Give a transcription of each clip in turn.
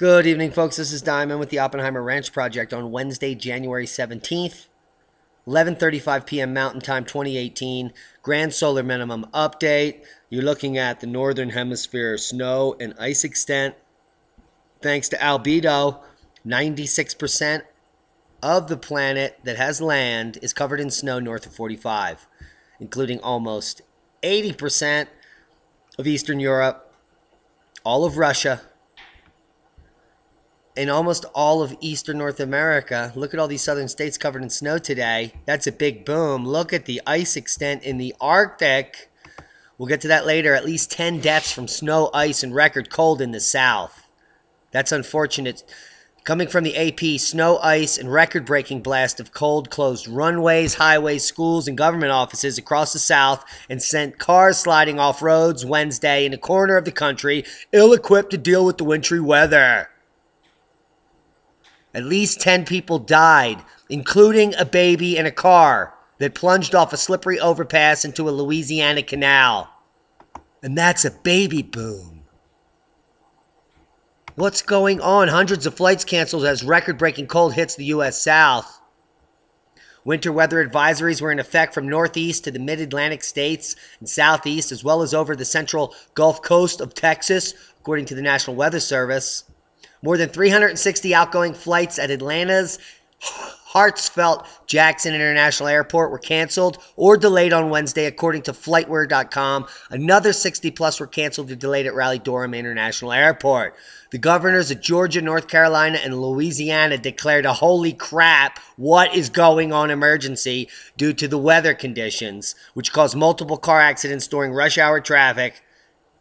Good evening, folks. This is Diamond with the Oppenheimer Ranch Project on Wednesday, January 17th, 11:35 p.m. Mountain Time 2018. Grand solar minimum update. You're looking at the northern hemisphere snow and ice extent. Thanks to albedo, 96% of the planet that has land is covered in snow north of 45, including almost 80% of Eastern Europe, all of Russia, in almost all of eastern North America. Look at all these southern states covered in snow today. That's a big boom. Look at the ice extent in the Arctic. We'll get to that later. At least 10 deaths from snow, ice, and record cold in the south. That's unfortunate. Coming from the AP, snow, ice, and record breaking blast of cold closed runways, highways, schools, and government offices across the South and sent cars sliding off roads Wednesday in a corner of the country, ill equipped to deal with the wintry weather. At least 10 people died, including a baby in a car that plunged off a slippery overpass into a Louisiana canal. And that's a baby boom. What's going on? Hundreds of flights canceled as record breaking cold hits the U.S. South. Winter weather advisories were in effect from northeast to the mid Atlantic states and southeast, as well as over the central Gulf Coast of Texas, according to the National Weather Service. More than 360 outgoing flights at Atlanta's Hartsfield Jackson International Airport were canceled or delayed on Wednesday, according to FlightAware.com. Another 60 plus were canceled or delayed at Raleigh Durham International Airport. The governors of Georgia, North Carolina, and Louisiana declared a holy crap, what is going on emergency due to the weather conditions, which caused multiple car accidents during rush hour traffic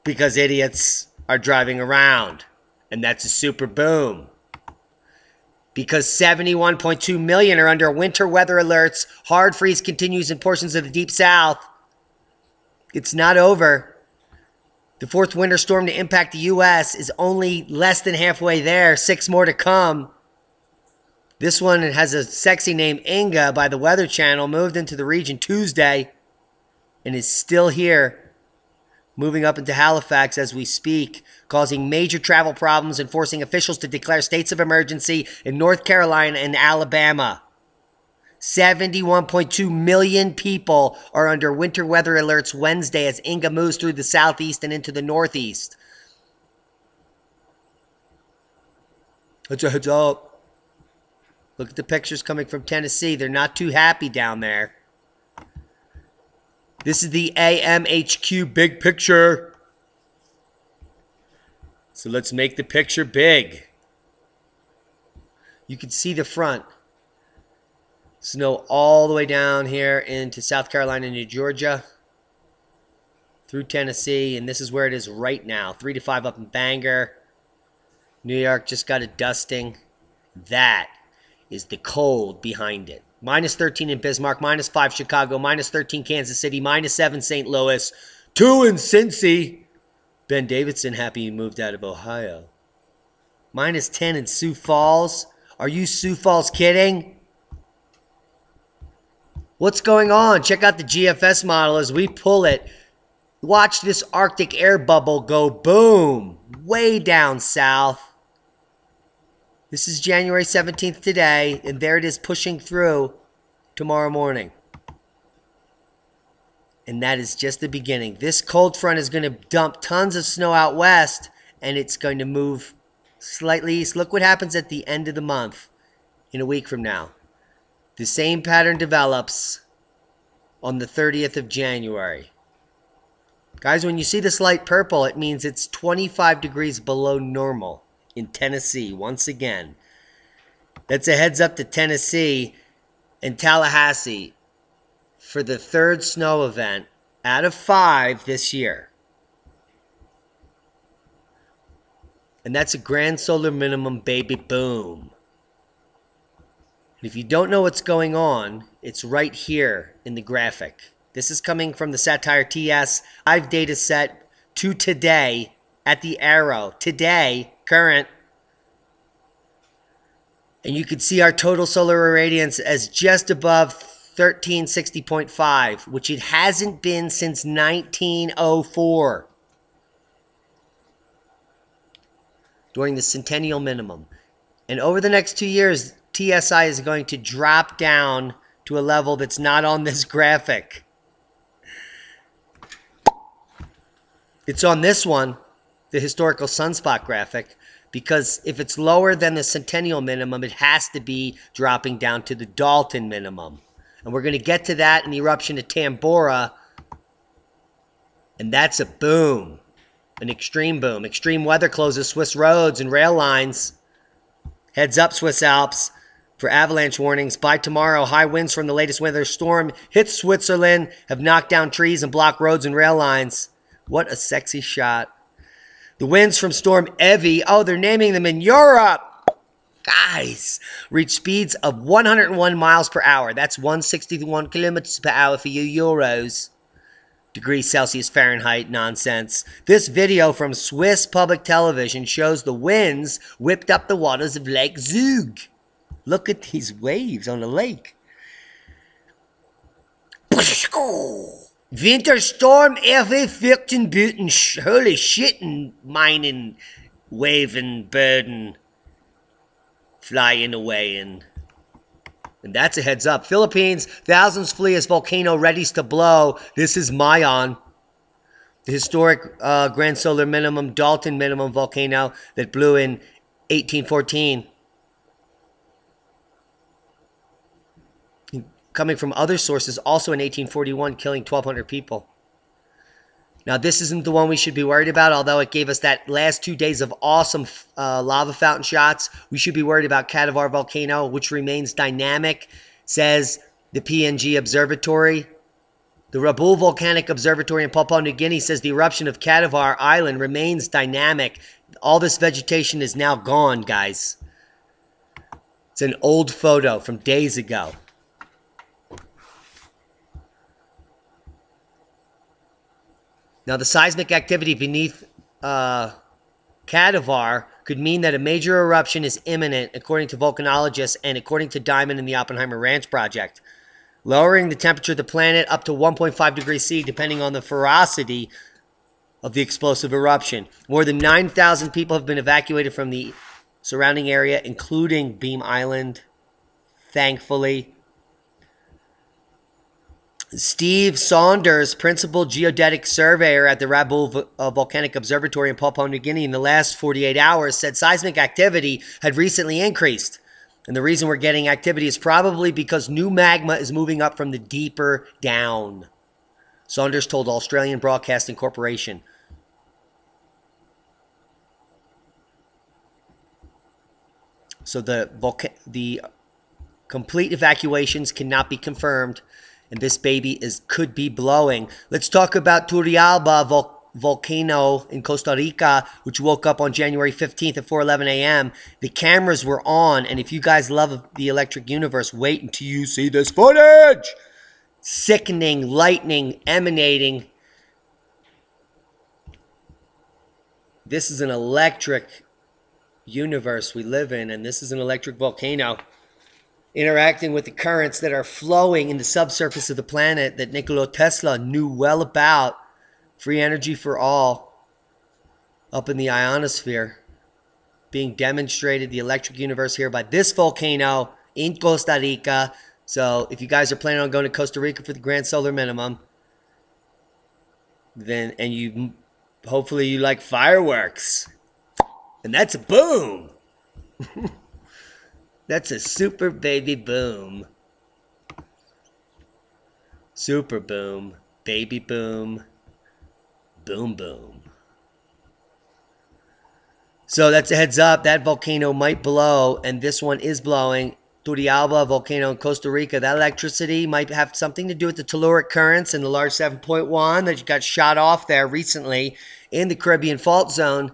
because idiots are driving around. And that's a super boom because 71.2 million are under winter weather alerts. Hard freeze continues in portions of the deep south. It's not over. The fourth winter storm to impact the U.S. is only less than halfway there, six more to come. This one has a sexy name, Inga, by the Weather Channel, moved into the region Tuesday and is still here moving up into Halifax as we speak, causing major travel problems and forcing officials to declare states of emergency in North Carolina and Alabama. 71.2 million people are under winter weather alerts Wednesday as Inga moves through the southeast and into the northeast. That's a heads up. Look at the pictures coming from Tennessee. They're not too happy down there. This is the AMHQ big picture. So let's make the picture big. You can see the front. Snow all the way down here into South Carolina, New Georgia, through Tennessee, and this is where it is right now. Three to five up in Bangor. New York just got a dusting. That is the cold behind it. Minus 13 in Bismarck, minus 5 Chicago, minus 13 Kansas City, minus 7 St. Louis, 2 in Cincy. Ben Davidson happy he moved out of Ohio. Minus 10 in Sioux Falls. Are you Sioux Falls kidding? What's going on? Check out the GFS model as we pull it. Watch this Arctic air bubble go boom, way down south. This is January 17th today, and there it is pushing through tomorrow morning. And that is just the beginning. This cold front is going to dump tons of snow out west, and it's going to move slightly east. Look what happens at the end of the month in a week from now. The same pattern develops on the 30th of January. Guys, when you see this light purple, it means it's 25 degrees below normal in Tennessee once again. That's a heads up to Tennessee and Tallahassee for the third snow event out of five this year. And that's a grand solar minimum baby boom. And if you don't know what's going on, it's right here in the graphic. This is coming from the Satire TS live data set to today at the arrow. Today, current. And you can see our total solar irradiance as just above 1360.5, which it hasn't been since 1904. during the centennial minimum. And over the next two years, TSI is going to drop down to a level that's not on this graphic. It's on this one, the historical sunspot graphic, because if it's lower than the centennial minimum, it has to be dropping down to the Dalton minimum. And we're going to get to that in the eruption of Tambora. And that's a boom, an extreme boom. Extreme weather closes Swiss roads and rail lines. Heads up, Swiss Alps, for avalanche warnings. By tomorrow, high winds from the latest winter storm hit Switzerland, have knocked down trees and blocked roads and rail lines. What a sexy shot. The winds from Storm Evie, oh, they're naming them in Europe. Guys, reach speeds of 101 miles per hour. That's 161 kilometers per hour for you Euros. Degrees Celsius Fahrenheit nonsense. This video from Swiss public television shows the winds whipped up the waters of Lake Zug. Look at these waves on the lake. Winterstorm RW 14 Buten, holy shitten, meinen, waving, burden, flying away and and that's a heads up. Philippines, thousands flee as volcano readies to blow. This is Mayon, the historic uh, grand solar minimum, Dalton minimum volcano that blew in 1814. Coming from other sources, also in 1841, killing 1,200 people. Now, this isn't the one we should be worried about, although it gave us that last two days of awesome uh, lava fountain shots. We should be worried about Kadovar volcano, which remains dynamic, says the PNG Observatory. The Rabaul Volcanic Observatory in Papua New Guinea says the eruption of Kadovar Island remains dynamic. All this vegetation is now gone, guys. It's an old photo from days ago. Now, the seismic activity beneath uh, Kadovar could mean that a major eruption is imminent, according to volcanologists and according to Diamond and the Oppenheimer Ranch Project, lowering the temperature of the planet up to 1.5 degrees C, depending on the ferocity of the explosive eruption. More than 9,000 people have been evacuated from the surrounding area, including Beam Island, thankfully. Steve Saunders, principal geodetic surveyor at the Rabaul uh, Volcanic Observatory in Papua New Guinea, in the last 48 hours said seismic activity had recently increased. And the reason we're getting activity is probably because new magma is moving up from the deeper down. Saunders told Australian Broadcasting Corporation. So the the complete evacuations cannot be confirmed and this baby is could be blowing. Let's talk about Turrialba vol- volcano in Costa Rica, which woke up on January 15th at 4:11 a.m. The cameras were on, and if you guys love the electric universe, wait until you see this footage. Sickening lightning emanating. This is an electric universe we live in, and this is an electric volcano interacting with the currents that are flowing in the subsurface of the planet that Nikola Tesla knew well about. Free energy for all up in the ionosphere. Being demonstrated the electric universe here by this volcano in Costa Rica. So if you guys are planning on going to Costa Rica for the Grand Solar Minimum, then and you hopefully you like fireworks. And that's a boom. That's a super baby boom. Super boom. Baby boom. Boom boom. So that's a heads up. That volcano might blow, and this one is blowing. Turrialba volcano in Costa Rica. That electricity might have something to do with the telluric currents and the large 7.1 that got shot off there recently in the Caribbean fault zone,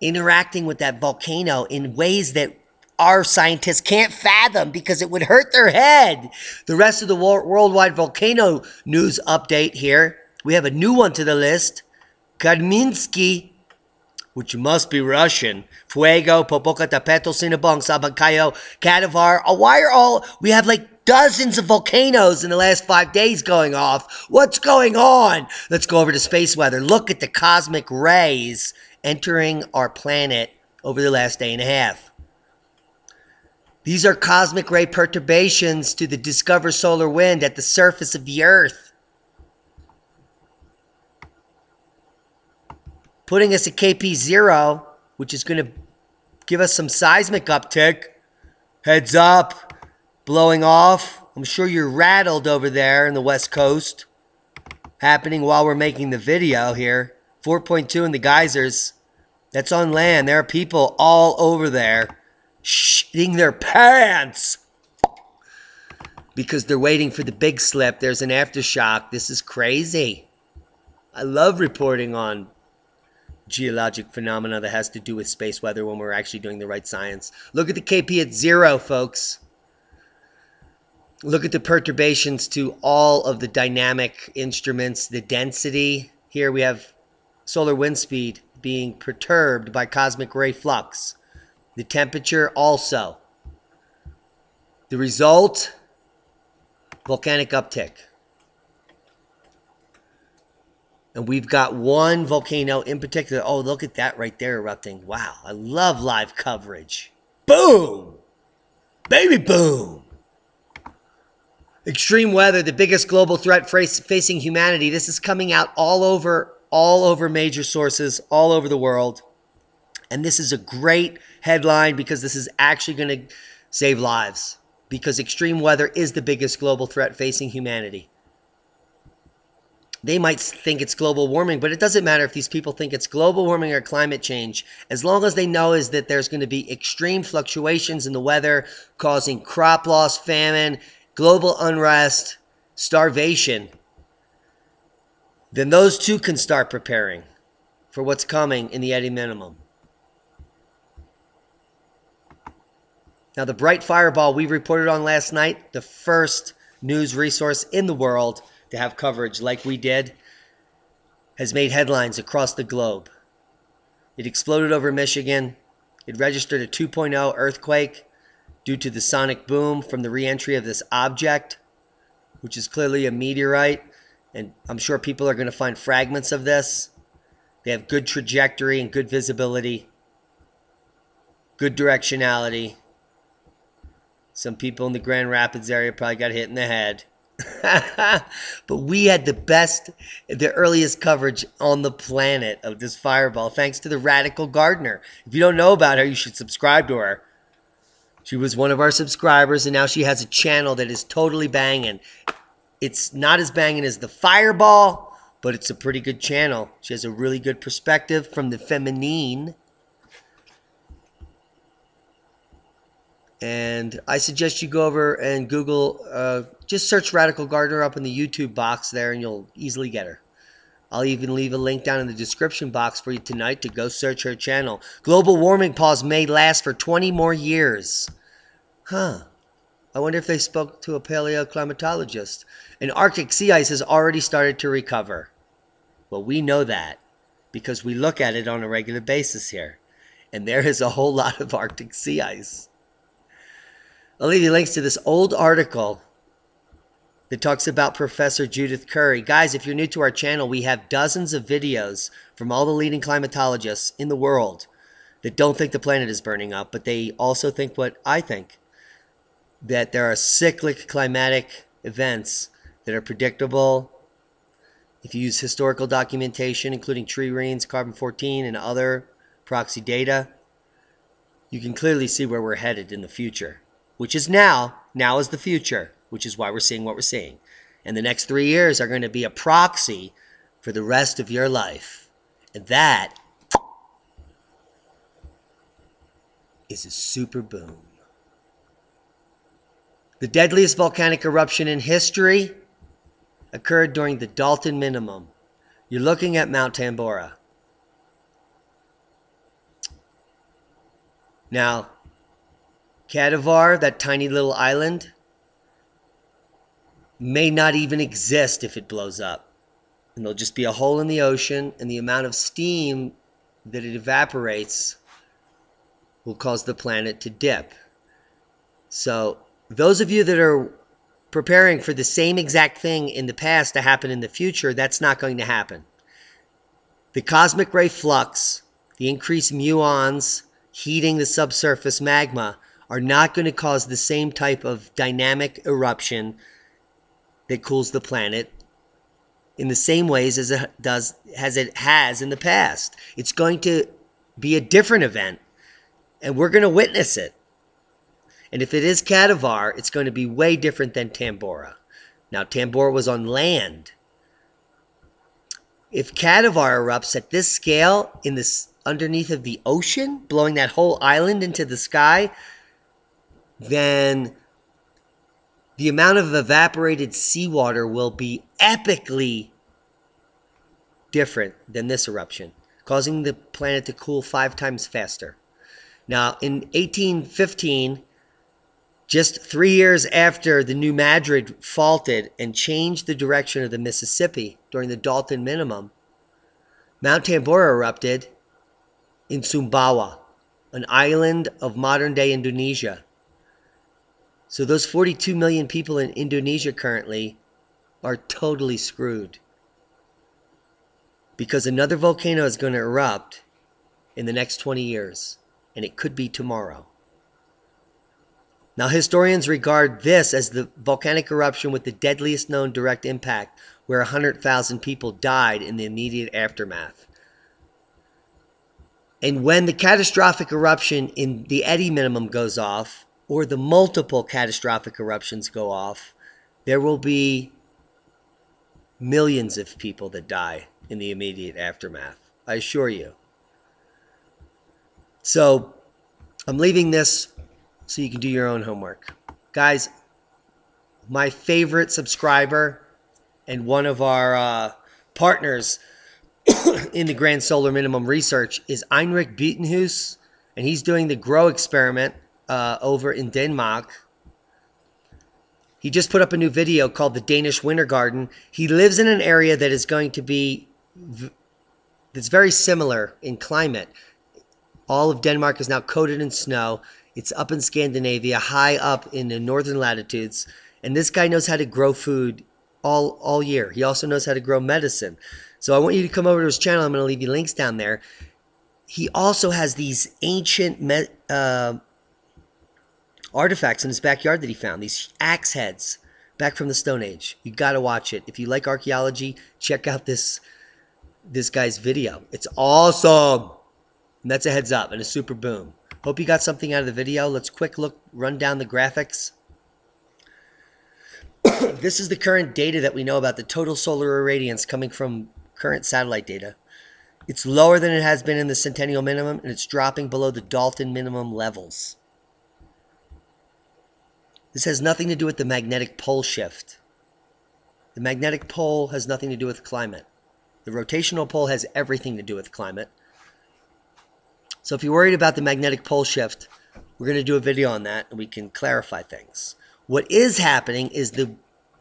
interacting with that volcano in ways that our scientists can't fathom because it would hurt their head. The rest of the worldwide volcano news update here. We have a new one to the list. Kaminsky, which must be Russian. Fuego, Popocatépetl, Sinabung, Sabancaya, Kadovar. Oh, uh, why are all, we have like dozens of volcanoes in the last five days going off. What's going on? Let's go over to space weather. Look at the cosmic rays entering our planet over the last day and a half. These are cosmic ray perturbations to the discover solar wind at the surface of the Earth. Putting us at KP0, which is going to give us some seismic uptick. Heads up, blowing off. I'm sure you're rattled over there in the West Coast. Happening while we're making the video here. 4.2 in the geysers. That's on land. There are people all over there shitting their pants because they're waiting for the big slip. There's an aftershock. This is crazy. I love reporting on geologic phenomena that has to do with space weather when we're actually doing the right science. Look at the KP at zero, folks. Look at the perturbations to all of the dynamic instruments, the density. Here we have solar wind speed being perturbed by cosmic ray flux. The temperature also. The result volcanic uptick. And we've got one volcano in particular. Oh, look at that right there erupting. Wow, I love live coverage. Boom! Baby boom! Extreme weather, the biggest global threat facing humanity. This is coming out all over all over major sources, all over the world. And this is a great headline because this is actually going to save lives because extreme weather is the biggest global threat facing humanity. They might think it's global warming, but it doesn't matter if these people think it's global warming or climate change. As long as they know is that there's going to be extreme fluctuations in the weather causing crop loss, famine, global unrest, starvation, then those two can start preparing for what's coming in the Eddy minimum. Now, the Bright Fireball we reported on last night, the first news resource in the world to have coverage like we did, has made headlines across the globe. It exploded over Michigan. It registered a 2.0 earthquake due to the sonic boom from the reentry of this object, which is clearly a meteorite. And I'm sure people are going to find fragments of this. They have good trajectory and good visibility, good directionality some people in the Grand Rapids area probably got hit in the head. but we had the best, the earliest coverage on the planet of this fireball, thanks to the Radical Gardener. If you don't know about her, you should subscribe to her. She was one of our subscribers, and now she has a channel that is totally banging. It's not as banging as the fireball, but it's a pretty good channel. She has a really good perspective from the feminine And I suggest you go over and Google, uh, just search Radical Gardener up in the YouTube box there, and you'll easily get her. I'll even leave a link down in the description box for you tonight to go search her channel. Global warming pause may last for 20 more years. Huh. I wonder if they spoke to a paleoclimatologist. And Arctic sea ice has already started to recover. Well, we know that because we look at it on a regular basis here. And there is a whole lot of Arctic sea ice. I'll leave you links to this old article that talks about Professor Judith Curry. Guys, if you're new to our channel, we have dozens of videos from all the leading climatologists in the world that don't think the planet is burning up, but they also think what I think that there are cyclic climatic events that are predictable. If you use historical documentation, including tree rings, carbon 14, and other proxy data, you can clearly see where we're headed in the future which is now. Now is the future, which is why we're seeing what we're seeing. And the next three years are going to be a proxy for the rest of your life. And that is a super boom. The deadliest volcanic eruption in history occurred during the Dalton Minimum. You're looking at Mount Tambora. Now, Kadovar, that tiny little island, may not even exist if it blows up. And there'll just be a hole in the ocean, and the amount of steam that it evaporates will cause the planet to dip. So, those of you that are preparing for the same exact thing in the past to happen in the future, that's not going to happen. The cosmic ray flux, the increased muons, heating the subsurface magma are not going to cause the same type of dynamic eruption that cools the planet in the same ways as it does as it has in the past. It's going to be a different event and we're going to witness it. And if it is Kadovar, it's going to be way different than Tambora. Now Tambora was on land. If Kadovar erupts at this scale in this underneath of the ocean, blowing that whole island into the sky, then the amount of evaporated seawater will be epically different than this eruption, causing the planet to cool five times faster. Now, in 1815, just three years after the New Madrid faulted and changed the direction of the Mississippi during the Dalton Minimum, Mount Tambora erupted in Sumbawa, an island of modern day Indonesia. So those 42 million people in Indonesia currently are totally screwed. Because another volcano is going to erupt in the next 20 years, and it could be tomorrow. Now, historians regard this as the volcanic eruption with the deadliest known direct impact, where 100,000 people died in the immediate aftermath. And when the catastrophic eruption in the eddy minimum goes off, or the multiple catastrophic eruptions go off, there will be millions of people that die in the immediate aftermath. I assure you. So I'm leaving this so you can do your own homework. Guys, my favorite subscriber and one of our uh, partners in the Grand Solar Minimum Research is Heinrich Buitenhuis, and he's doing the GROW experiment uh, over in Denmark. He just put up a new video called the Danish Winter Garden. He lives in an area that is going to be that's very similar in climate. All of Denmark is now coated in snow. It's up in Scandinavia, high up in the northern latitudes, and this guy knows how to grow food all all year. He also knows how to grow medicine. So I want you to come over to his channel. I'm going to leave you links down there. He also has these ancient me- uh, artifacts in his backyard that he found. These axe heads back from the Stone Age. You got to watch it. If you like archaeology, check out this this guy's video. It's awesome. And that's a heads up and a super boom. Hope you got something out of the video. Let's quick look, run down the graphics. this is the current data that we know about the total solar irradiance coming from current satellite data. It's lower than it has been in the centennial minimum, and it's dropping below the Dalton minimum levels. This has nothing to do with the magnetic pole shift. The magnetic pole has nothing to do with climate. The rotational pole has everything to do with climate. So if you're worried about the magnetic pole shift, we're going to do a video on that and we can clarify things. What is happening is the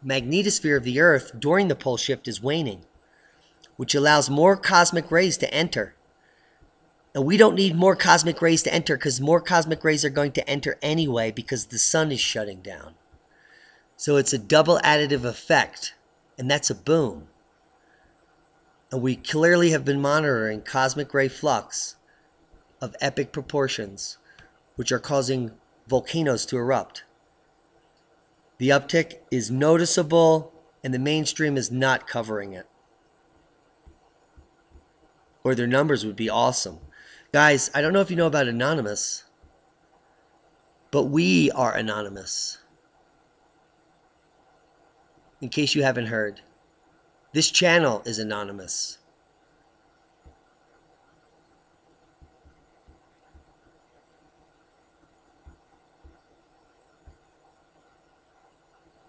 magnetosphere of the Earth during the pole shift is waning which allows more cosmic rays to enter. And we don't need more cosmic rays to enter because more cosmic rays are going to enter anyway because the sun is shutting down. So it's a double additive effect, and that's a boom. And we clearly have been monitoring cosmic ray flux of epic proportions, which are causing volcanoes to erupt. The uptick is noticeable, and the mainstream is not covering it or their numbers would be awesome. Guys, I don't know if you know about Anonymous, but we are Anonymous. In case you haven't heard, this channel is anonymous.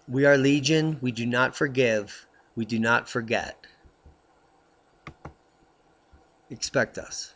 We are Legion. We do not forgive. We do not forget. expect us.